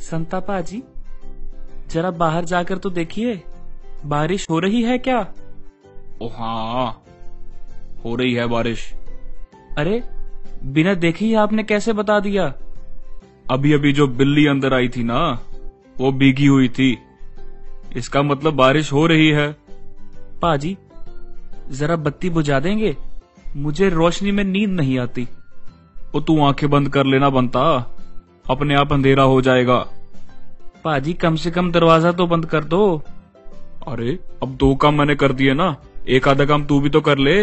संता पाजी जरा बाहर जाकर तो देखिए बारिश हो रही है क्या? ओ हाँ हो रही है बारिश। अरे बिना देखे ही आपने कैसे बता दिया? अभी अभी जो बिल्ली अंदर आई थी ना वो भीगी हुई थी। इसका मतलब बारिश हो रही है। पाजी जरा बत्ती बुझा देंगे? मुझे रोशनी में नींद नहीं आती। वो तू आँखें बंद कर लेना बनता। अपने आप अंधेरा हो जाएगा। पाजी कम से कम दरवाज़ा तो बंद कर दो। अरे अब दो काम मैंने कर दिए ना। एक आधा काम तू भी तो कर ले।